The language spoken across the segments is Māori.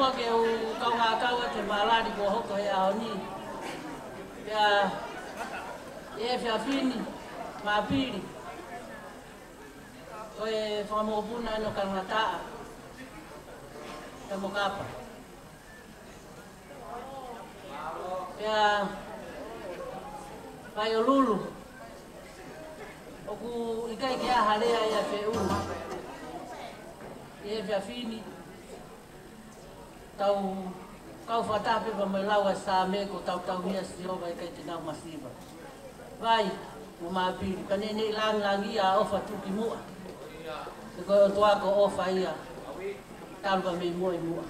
mo ke u ka nga ka wa te mala di ko hoko ya oni ya ye fia fini ma pili o e fa mo buna no ka nga ta ya mo ka pa ya vai o lulu o ikai ke a halea ia fe u ia fia fini tau kau fata pe pa mai lawa sa me ko tau tau mia si o vai kai tina masiba vai o ma pi ka ne lang lang ia o fa tu ki mua se ko to ako o ia tau pa me mua mua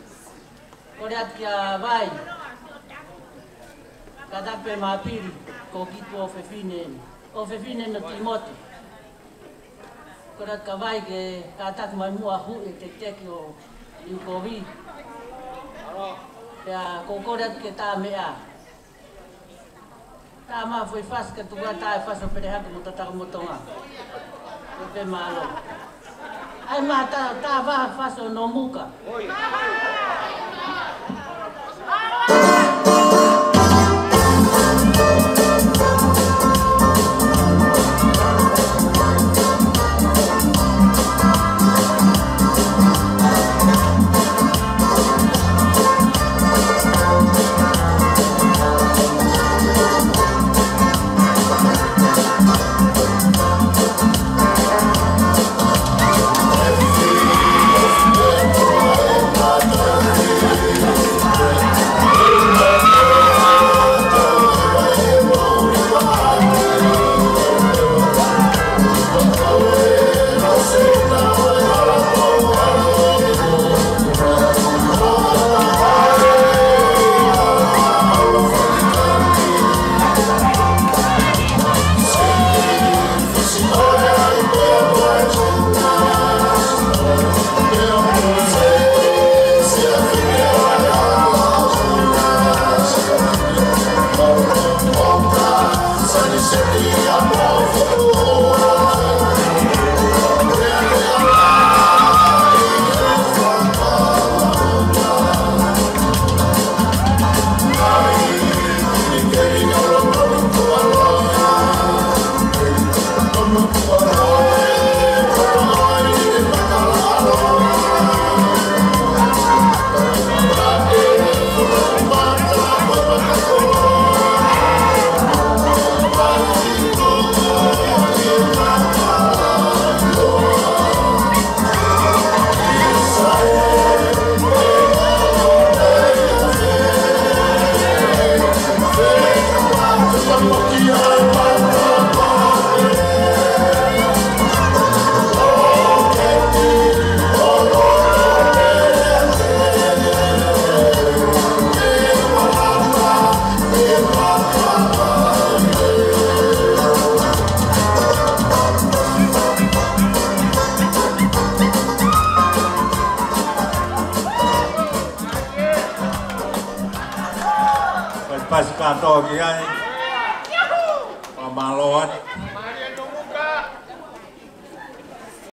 ko ne at kia vai ka pe ma pi ko ki tu o fe fine o fe fine na ti moti ko ne ka vai ke ka ta mai mua hu e te te ki o i ko Ya, koko dat ke ta me a. Ta ma foi fas ke tu ta fas pe ha ku ta ta mo to nga. Ke pe ma lo. Ai ma ta ta va fas no muka. Oi. Woo! pas kato iki kae. Pamalot.